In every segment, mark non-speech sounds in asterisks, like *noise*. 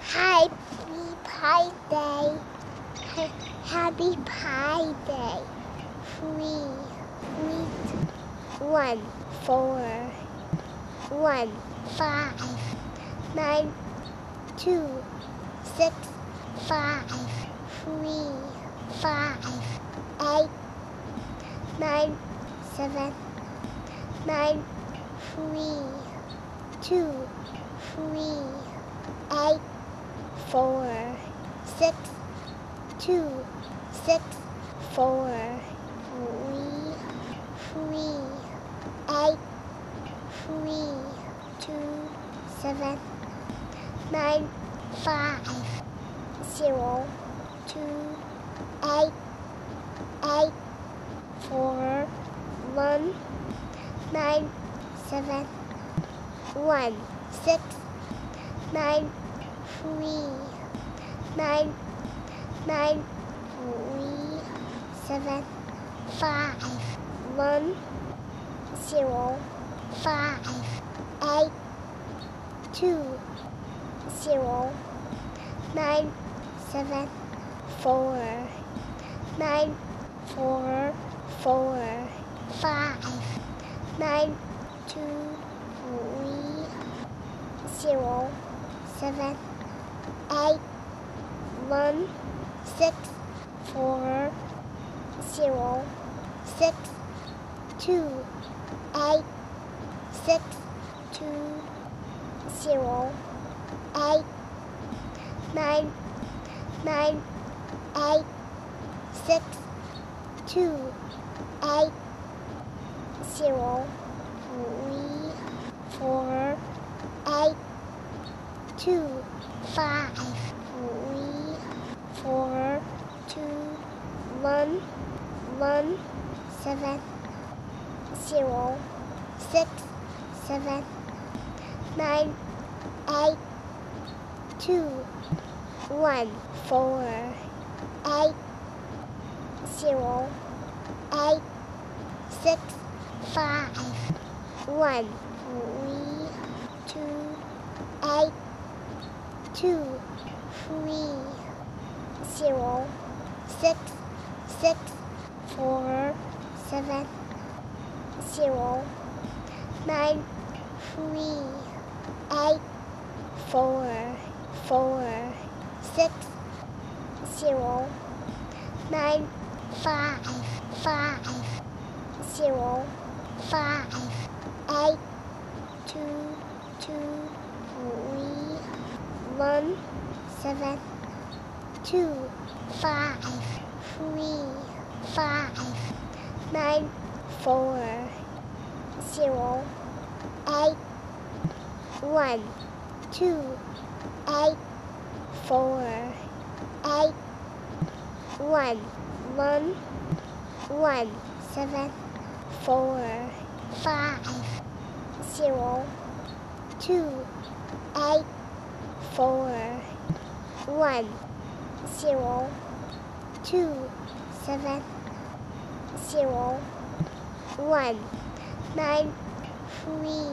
Happy Pi Day. *laughs* Happy Pi Day. Three, three, one, four, one, five, nine, two, six, five, three, five, eight, nine, seven, nine, three, two, three, eight, four, six, two, six, four, three, three, eight, three, two, seven, nine, five, zero, two, eight, eight, four, one, nine, seven, one, six, nine, three, nine, nine, three, seven, five, one, zero, five, eight, two, zero, nine, seven, four, nine, four, four, five, nine, two, three, zero, seven, eight, one, six, four, zero, six, two, eight, six, two, zero, eight, nine, nine, eight, six, two, eight, zero, three, four, eight, two, five, three, four, two, one, one, seven, zero, six, seven, nine, eight, two, one, four, eight, zero, eight, six, five, one, three, two, eight, two, three, zero, six, six, four, seven, zero, nine, three, eight, four, four, six, zero, nine, five, five, zero, five, eight, two, two, three, one, seven, two, five, three, five, nine, four, zero, eight, one, two, eight, four, eight, one, one, one, seven, four, five, zero, two, eight, four, one, zero, two, seven, zero, one, nine, three,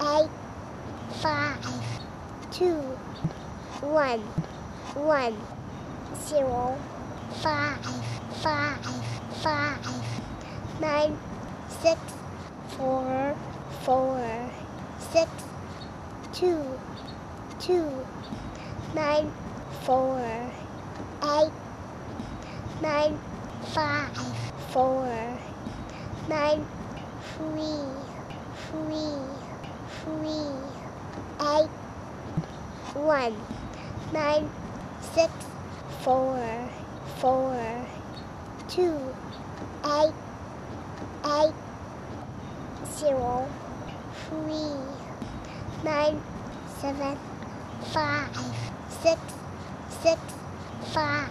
eight, five, two, one, one, zero, five, five, five, nine, six, four, four, six, two, two, nine, four, eight, nine, five, four, nine, three, three, three, eight, one, nine, six, four, four, two, eight, eight, zero, three, nine, seven, five, six, six, five,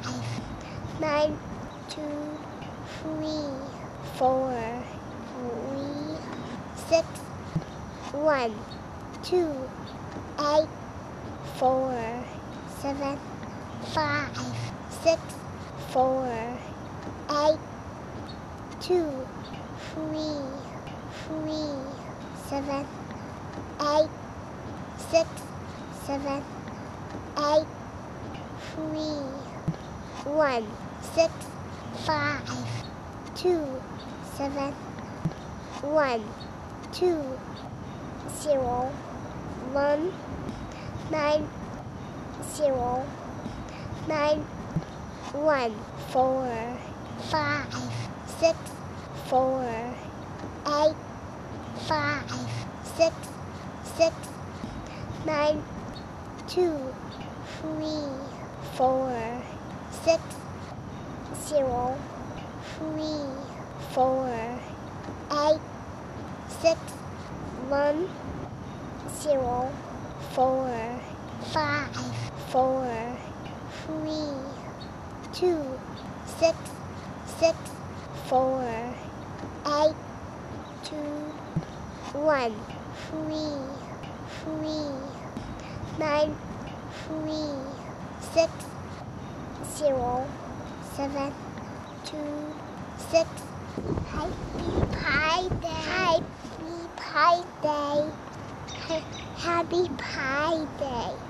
nine, two, three, four, three, six, one, two, eight, four, seven, five, six, four, eight, two, three, three, seven, eight, six, seven, eight, three, one, six, five, two, seven, one, two, zero, one, nine, zero, nine, one, four, five, six, four, eight, five, six, six, nine, two, three, four, six, zero, three, four, eight, six, one, zero, four, five, four, three, two, six, six, four, eight, two, one, three, three, nine, three, six, zero, seven, two, six. Happy Pi Day. Happy Pi Day. Happy Pi Day.